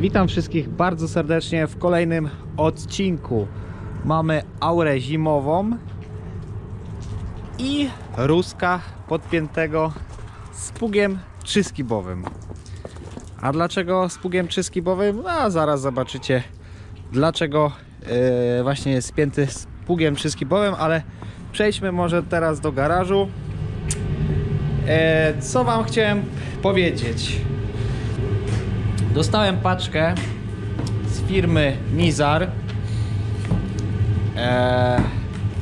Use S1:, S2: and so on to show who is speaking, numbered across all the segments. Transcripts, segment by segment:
S1: Witam wszystkich bardzo serdecznie w kolejnym odcinku. Mamy aurę zimową i ruska podpiętego z pługiem trzyskibowym. A dlaczego z pługiem trzyskibowym? A zaraz zobaczycie dlaczego yy, właśnie jest spięty z pługiem trzyskibowym, ale przejdźmy może teraz do garażu. E, co Wam chciałem powiedzieć? Dostałem paczkę z firmy Mizar. E,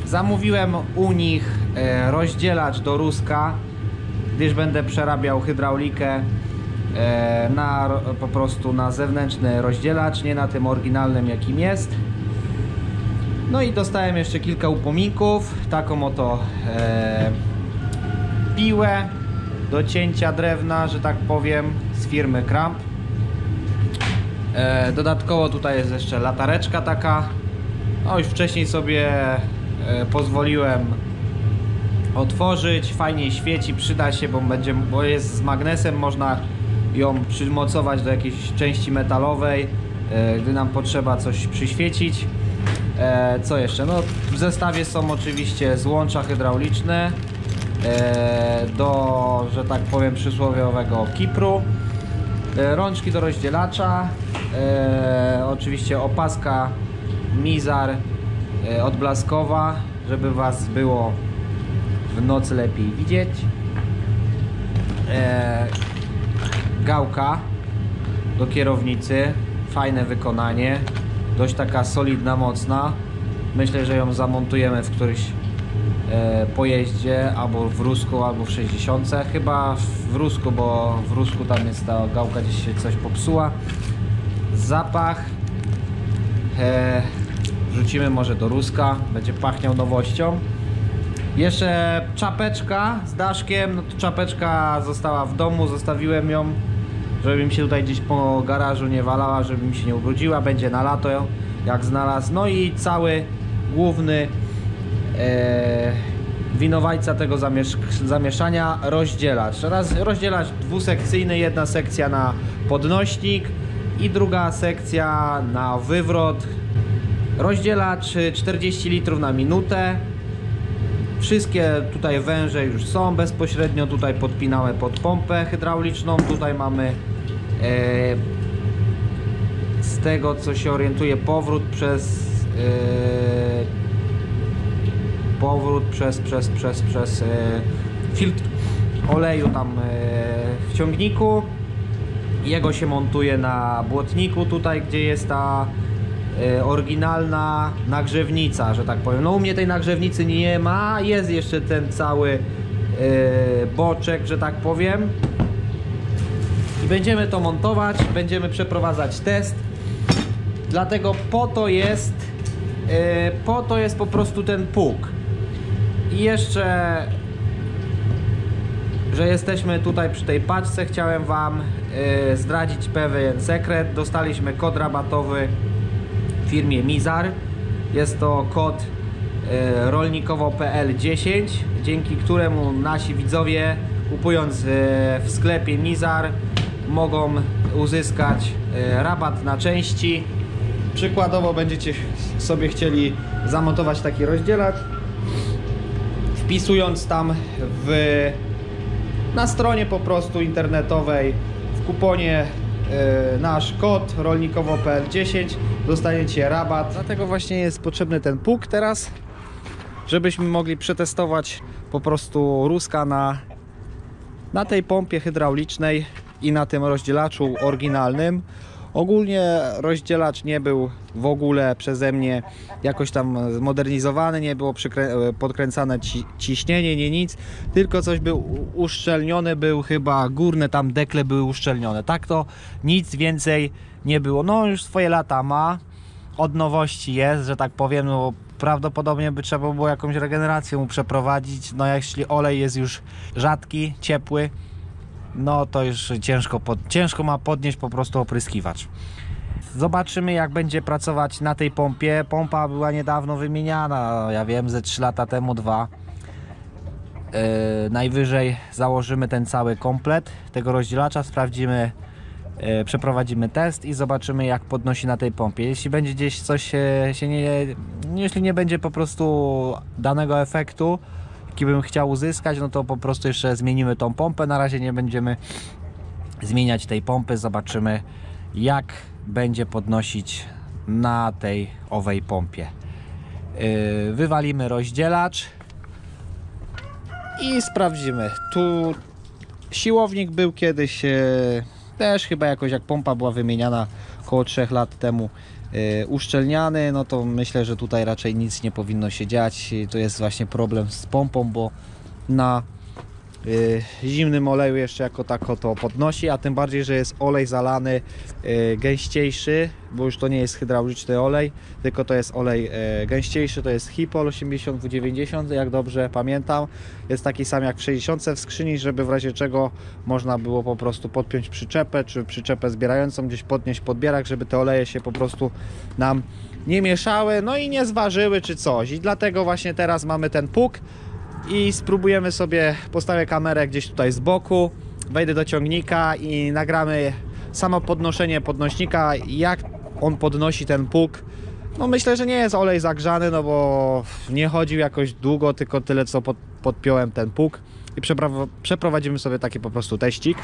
S1: zamówiłem u nich e, rozdzielacz do Ruska, gdyż będę przerabiał hydraulikę e, na, po prostu na zewnętrzny rozdzielacz, nie na tym oryginalnym jakim jest. No i dostałem jeszcze kilka upominków, taką oto e, piłę do cięcia drewna, że tak powiem, z firmy Kramp. E, dodatkowo tutaj jest jeszcze latareczka taka. No już wcześniej sobie e, pozwoliłem otworzyć, fajnie świeci, przyda się, bo będzie, bo jest z magnesem, można ją przymocować do jakiejś części metalowej, e, gdy nam potrzeba coś przyświecić. Co jeszcze? No, w zestawie są oczywiście złącza hydrauliczne do, że tak powiem, przysłowiowego Kipru. Rączki do rozdzielacza, oczywiście opaska Mizar e, odblaskowa, żeby Was było w nocy lepiej widzieć. E, gałka do kierownicy, fajne wykonanie, dość taka solidna, mocna. Myślę, że ją zamontujemy w którymś e, pojeździe, albo w Rusku, albo w 60. Chyba w Rusku, bo w Rusku tam jest ta gałka gdzieś się coś popsuła. Zapach e, wrzucimy może do Ruska, będzie pachniał nowością. Jeszcze czapeczka z daszkiem, no to czapeczka została w domu, zostawiłem ją, żeby mi się tutaj gdzieś po garażu nie walała, żeby mi się nie ubrudziła, będzie na lato jak znalazł. No i cały główny e, winowajca tego zamiesz zamieszania rozdzielacz. Raz rozdzielacz dwusekcyjny, jedna sekcja na podnośnik i druga sekcja na wywrot. Rozdzielacz y, 40 litrów na minutę. Wszystkie tutaj węże już są bezpośrednio tutaj podpinane pod pompę hydrauliczną. Tutaj mamy e, z tego co się orientuje powrót przez e, powrót przez przez przez przez e, filtr oleju tam e, w ciągniku. Jego się montuje na błotniku tutaj, gdzie jest ta e, oryginalna nagrzewnica, że tak powiem. No u mnie tej nagrzewnicy nie ma, jest jeszcze ten cały e, boczek, że tak powiem. I będziemy to montować, będziemy przeprowadzać test. Dlatego po to jest e, po to jest po prostu ten pług. I jeszcze że jesteśmy tutaj przy tej paczce, chciałem Wam e, zdradzić pewien sekret. Dostaliśmy kod rabatowy w firmie Mizar. Jest to kod e, rolnikowo.pl 10, dzięki któremu nasi widzowie kupując e, w sklepie Mizar mogą uzyskać e, rabat na części. Przykładowo będziecie sobie chcieli zamontować taki rozdzielacz, wpisując tam w na stronie po prostu internetowej w kuponie y, nasz kod rolnikowo.pl 10 dostaniecie rabat. Dlatego właśnie jest potrzebny ten pług teraz, żebyśmy mogli przetestować po prostu ruska na, na tej pompie hydraulicznej i na tym rozdzielaczu oryginalnym. Ogólnie rozdzielacz nie był w ogóle przeze mnie jakoś tam zmodernizowany, nie było przykrę- podkręcane ci- ciśnienie, nie nic, tylko coś był u- uszczelniony, był chyba górne tam dekle były uszczelnione. Tak to nic więcej nie było. No już swoje lata ma, od nowości jest, że tak powiem, no prawdopodobnie by trzeba było jakąś regenerację mu przeprowadzić. No jeśli olej jest już rzadki, ciepły, no to już ciężko, pod, ciężko ma podnieść po prostu opryskiwacz. Zobaczymy jak będzie pracować na tej pompie. Pompa była niedawno wymieniana, ja wiem, ze 3 lata temu, dwa. Yy, najwyżej założymy ten cały komplet tego rozdzielacza, sprawdzimy e, przeprowadzimy test i zobaczymy jak podnosi na tej pompie. Jeśli będzie gdzieś coś e, się nie, jeśli nie będzie po prostu danego efektu, jaki bym chciał uzyskać, no to po prostu jeszcze zmienimy tą pompę. Na razie nie będziemy zmieniać tej pompy, zobaczymy jak będzie podnosić na tej owej pompie. Yy, Wywalimy rozdzielacz i sprawdzimy. Tu siłownik był kiedyś e, też chyba jakoś jak pompa była wymieniana około 3 lat temu uszczelniany, no to myślę, że tutaj raczej nic nie powinno się dziać. To jest właśnie problem z pompą, bo na y, zimnym oleju jeszcze jako tako to podnosi, a tym bardziej, że jest olej zalany y, gęściejszy, bo już to nie jest hydrauliczny olej, tylko to jest olej y, gęściejszy, to jest Hipol 80-90, jak dobrze pamiętam. Jest taki sam jak w 60 w skrzyni, żeby w razie czego można było po prostu podpiąć przyczepę, czy przyczepę zbierającą, gdzieś podnieść podbierak, żeby te oleje się po prostu nam nie mieszały, no i nie zważyły czy coś. I dlatego właśnie teraz mamy ten puk i spróbujemy sobie, postawię kamerę gdzieś tutaj z boku, wejdę do ciągnika i nagramy samo podnoszenie podnośnika, jak on podnosi ten puk. No myślę, że nie jest olej zagrzany, no bo nie chodził jakoś długo, tylko tyle co pod, podpiąłem ten puk i przeprowadzimy sobie taki po prostu teścik.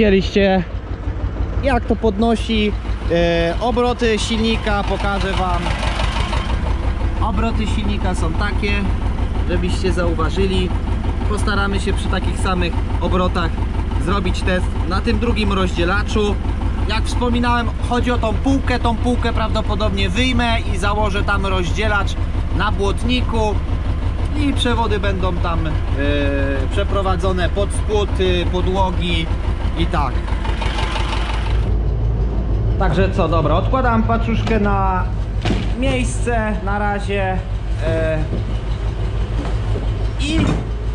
S1: Widzieliście jak to podnosi e, obroty silnika, pokażę Wam. Obroty silnika są takie, żebyście zauważyli. Postaramy się przy takich samych obrotach zrobić test na tym drugim rozdzielaczu. Jak wspominałem, chodzi o tą półkę. Tą półkę prawdopodobnie wyjmę i założę tam rozdzielacz na błotniku i przewody będą tam e, przeprowadzone pod spód y, podłogi i tak. Także co, dobra, odkładam paczuszkę na miejsce na razie e, i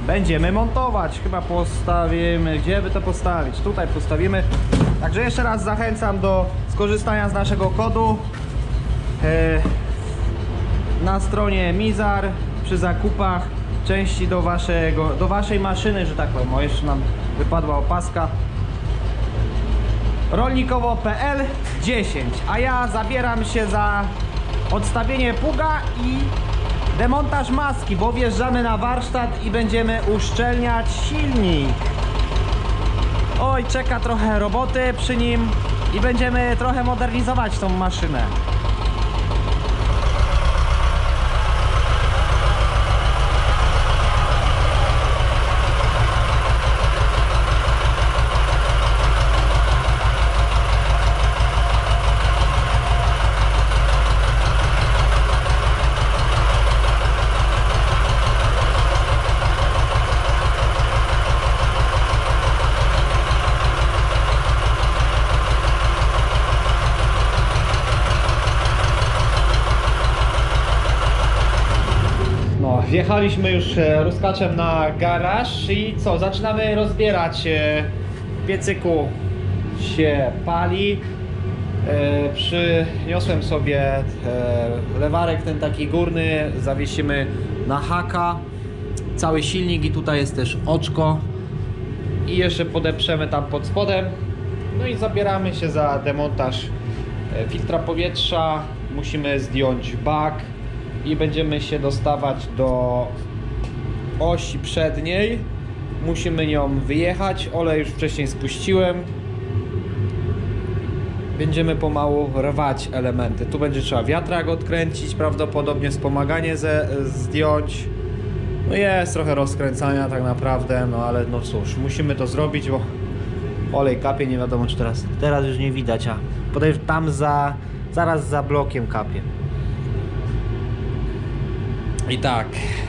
S1: będziemy montować. Chyba postawimy, gdzie by to postawić? Tutaj postawimy. Także jeszcze raz zachęcam do skorzystania z naszego kodu e, na stronie Mizar przy zakupach części do, waszego, do waszej maszyny, że tak powiem. O, jeszcze nam wypadła opaska rolnikowo.pl 10 a ja zabieram się za odstawienie pługa i demontaż maski, bo wjeżdżamy na warsztat i będziemy uszczelniać silnik. Oj, czeka trochę roboty przy nim i będziemy trochę modernizować tą maszynę No, wjechaliśmy już e, ruskaczem na garaż i co, zaczynamy rozbierać. e, W piecyku się pali. E, Przyniosłem sobie lewarek ten taki górny, zawiesimy na haka. Cały silnik i tutaj jest też oczko. I jeszcze podeprzemy tam pod spodem. No i zabieramy się za demontaż filtra powietrza. Musimy zdjąć bak i będziemy się dostawać do osi przedniej. Musimy nią wyjechać. Olej już wcześniej spuściłem. będziemy pomału rwać elementy. Tu będzie trzeba wiatrak odkręcić, prawdopodobnie wspomaganie ze, zdjąć. No jest trochę rozkręcania tak naprawdę, no ale no cóż, musimy to zrobić, bo olej kapie, nie wiadomo czy teraz, teraz już nie widać, a podejrzewam tam za, zaraz za blokiem kapie. I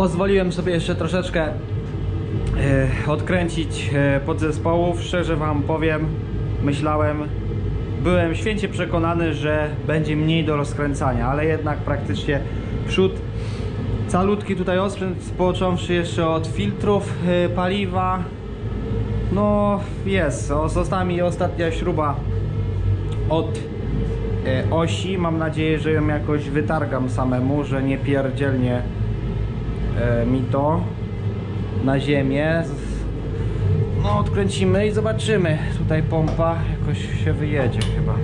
S1: Pozwoliłem sobie jeszcze troszeczkę e, odkręcić e, podzespołów. Szczerze Wam powiem, myślałem, byłem święcie przekonany, że będzie mniej do rozkręcania, ale jednak praktycznie przód calutki tutaj osprzęt, począwszy jeszcze od filtrów e, paliwa. No jest, została mi ostatnia śruba od osi. Mam nadzieję, że ją jakoś wytargam samemu, że nie pierdzielnie mi to na ziemię. No, odkręcimy i zobaczymy. Tutaj pompa jakoś się wyjedzie chyba.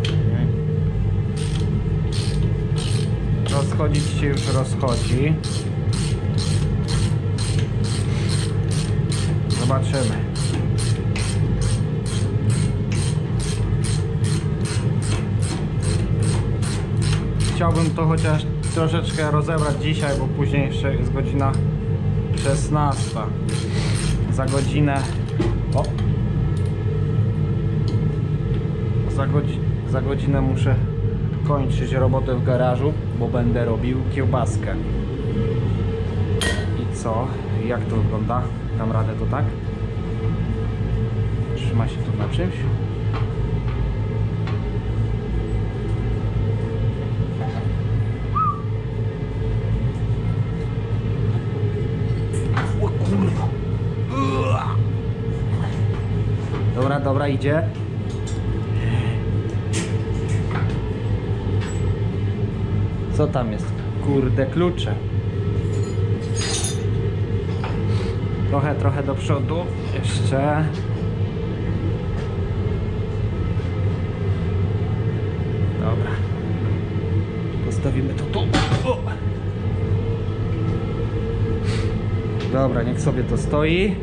S1: Rozchodzić się już rozchodzi. Zobaczymy. Chciałbym to chociaż troszeczkę rozebrać dzisiaj, bo później jeszcze jest godzina 16. Za godzinę. O! Za, godzi za godzinę muszę kończyć robotę w garażu, bo będę robił kiełbaskę. I co? Jak to wygląda? Dam radę to tak? Trzyma się tu na czymś? Dobra, idzie. Co tam jest? Kurde, klucze. Trochę, trochę do przodu. Jeszcze. Dobra. Postawimy to tu. O! Dobra, niech sobie to stoi.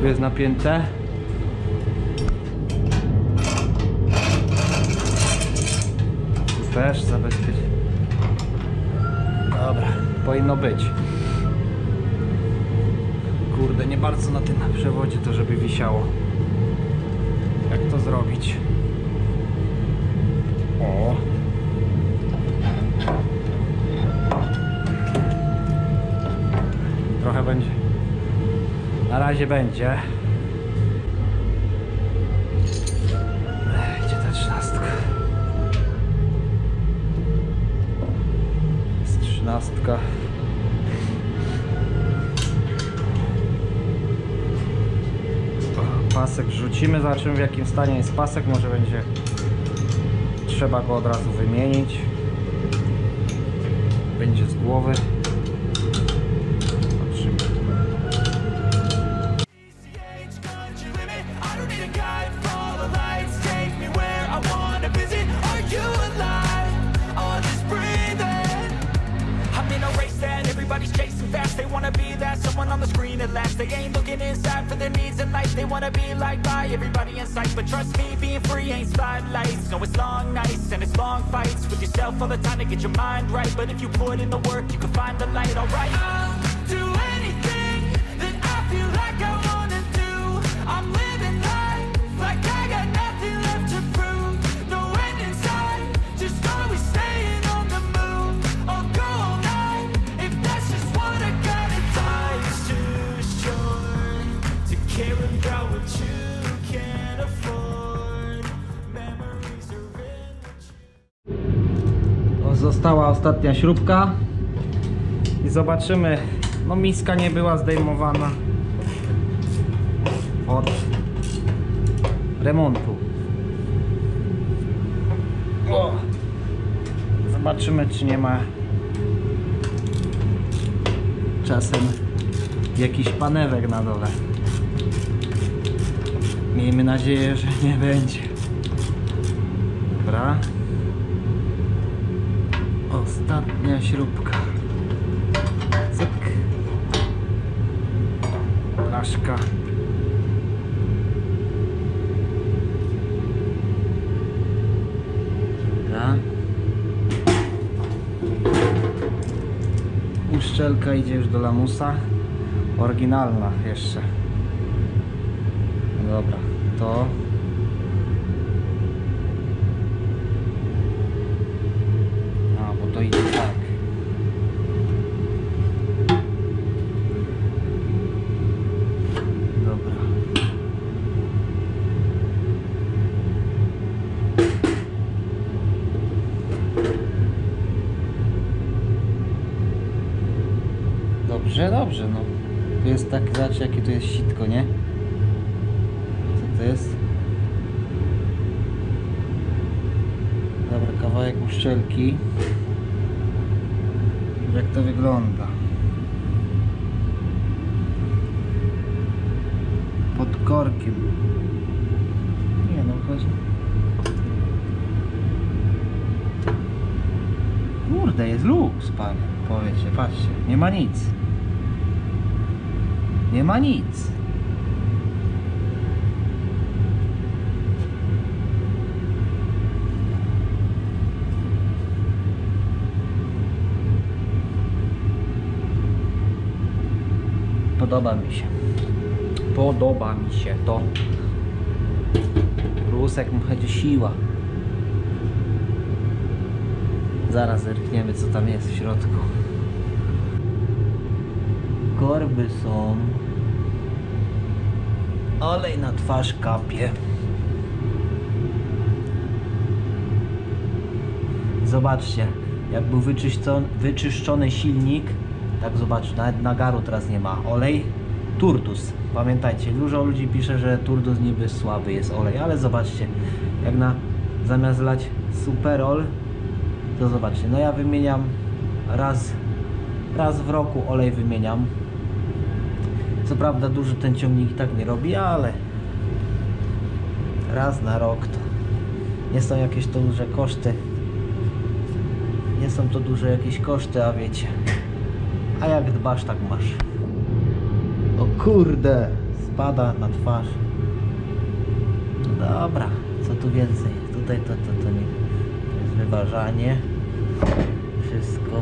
S1: Tu jest napięte. Też zabezpiecz. Dobra, powinno być. Kurde, nie bardzo na tym przewodzie to, żeby wisiało. Jak to zrobić? O. Trochę będzie. Na razie będzie. jedenastka. Pasek rzucimy, zobaczymy w jakim stanie jest pasek, może będzie trzeba go od razu wymienić. Będzie z głowy. Ostatnia śrubka i zobaczymy. No miska nie była zdejmowana od remontu. O! Zobaczymy czy nie ma czasem jakiś panewek na dole. Miejmy nadzieję, że nie będzie. Dobra. Ostatnia śrubka. Cyk. Blaszka. Uszczelka idzie już do lamusa. Oryginalna jeszcze. Dobra, to A, bo to idzie tak. Dobra. Dobrze, dobrze, no. Tu jest tak, zobaczcie jakie tu jest sitko, nie? Co to jest? Dobra, kawałek uszczelki. Jak to wygląda? Pod korkiem. Nie no, chodzi. Kurde, jest luks, panie. Powiecie, patrzcie, nie ma nic. Nie ma nic. Podoba mi się. Podoba mi się to. Rusek mu chodzi siła. Zaraz zerkniemy co tam jest w środku. Korby są. Olej na twarz kapie. Zobaczcie, jak był wyczyszczony, wyczyszczony silnik, tak zobacz, nawet nagaru teraz nie ma. Olej Turtus. Pamiętajcie, dużo ludzi pisze, że Turtus niby słaby jest olej, ale zobaczcie, jak na zamiast lać Superol, to zobaczcie, no ja wymieniam raz, raz w roku olej wymieniam. Co prawda duży ten ciągnik i tak nie robi, ale raz na rok to nie są jakieś to duże koszty. Nie są to duże jakieś koszty, a wiecie. A jak dbasz, tak masz. O kurde, spada na twarz. No dobra, co tu więcej? Tutaj to, to, to nie. To jest wyważanie. Wszystko.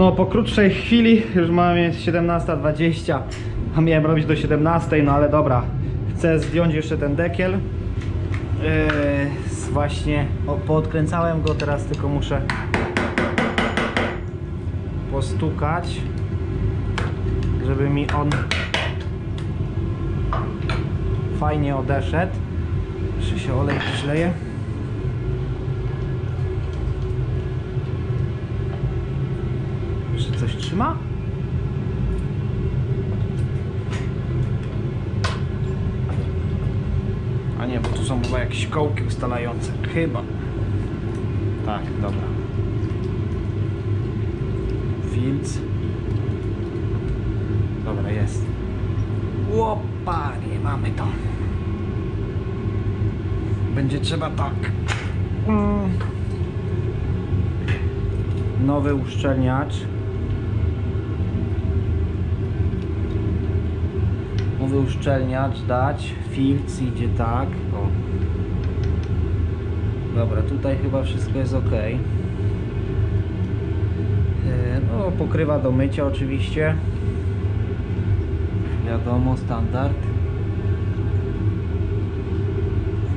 S1: No po krótszej chwili, już mamy jest 17.20, a miałem robić do 17, no ale dobra. Chcę zdjąć jeszcze ten dekiel. Yy, właśnie o, poodkręcałem go, teraz tylko muszę postukać, żeby mi on fajnie odeszedł. Jeszcze się olej przyleje. trzyma? A nie, bo tu są chyba jakieś kołki ustalające. Chyba. Tak, dobra. Filc. Dobra, jest. Łopanie, mamy to. Będzie trzeba tak. Mm. Nowy uszczelniacz. Nowy uszczelniacz dać. Fields idzie tak. O. Dobra, tutaj chyba wszystko jest ok. No, pokrywa do mycia oczywiście. Wiadomo, standard.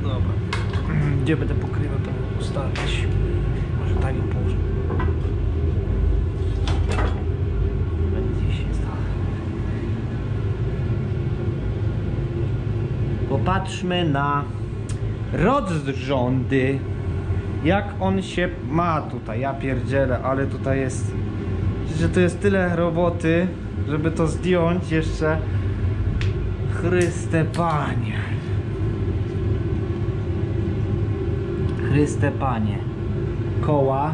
S1: Dobra. Gdzie będę pokrywał, to ustawić. Może tak ją położę. Będzie gdzieś jest. Popatrzmy na rozrządy. Jak on się ma tutaj, ja pierdzielę, ale tutaj jest, że to jest tyle roboty, żeby to zdjąć jeszcze. Chryste Panie. Chryste Panie. Koła.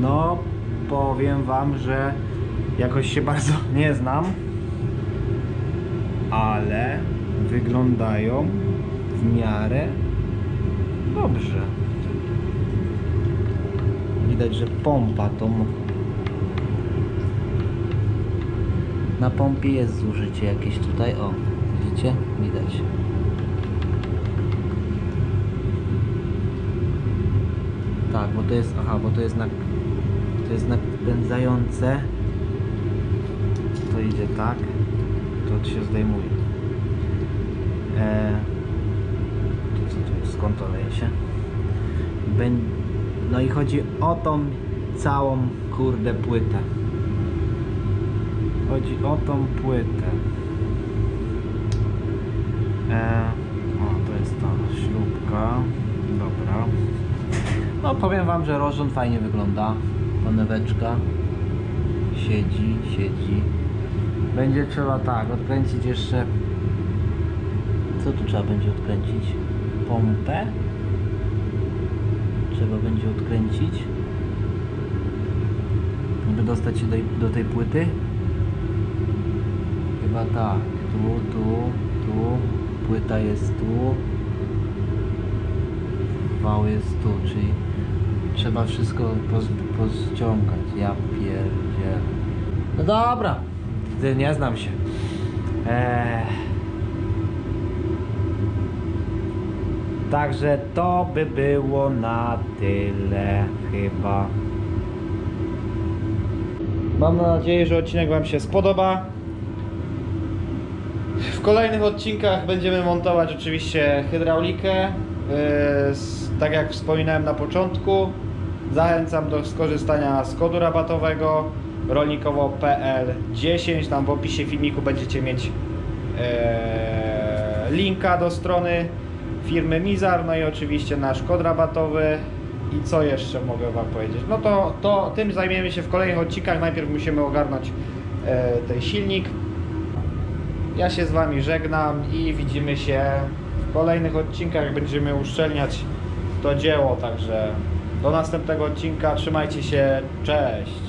S1: No, powiem Wam, że jakoś się bardzo nie znam, ale wyglądają w miarę dobrze. Widać, że pompa m- na pompie jest zużycie jakieś tutaj, o, widzicie? Widać. Tak, bo to jest, aha, bo to jest na, to jest napędzające. To idzie tak, to się zdejmuje. Eee, to co tu jest, skąd to leje się? No i chodzi o tą całą kurde płytę. Chodzi o tą płytę. E, o, to jest ta śrubka. Dobra. No powiem wam, że rozrząd fajnie wygląda. Paneweczka. Siedzi, siedzi. Będzie trzeba tak, odkręcić jeszcze. Co tu trzeba będzie odkręcić? Pompę. Trzeba będzie odkręcić. Żeby dostać się do, do tej płyty. Chyba tak. Tu, tu, tu. Płyta jest tu. Wał jest tu, czyli trzeba wszystko poz, pozciągać. Ja pierdzielę. No dobra. Nie znam się. Eee. Także to by było na tyle chyba. Mam nadzieję, że odcinek Wam się spodoba. W kolejnych odcinkach będziemy montować oczywiście hydraulikę. Yy, tak jak wspominałem na początku, zachęcam do skorzystania z kodu rabatowego rolnikowo.pl 10. Tam w opisie filmiku będziecie mieć e, linka do strony firmy Mizar, no i oczywiście nasz kod rabatowy. I co jeszcze mogę Wam powiedzieć? No to, to tym zajmiemy się w kolejnych odcinkach. Najpierw musimy ogarnąć e, ten silnik. Ja się z Wami żegnam i widzimy się w kolejnych odcinkach. Będziemy uszczelniać to dzieło. Także do następnego odcinka. Trzymajcie się. Cześć.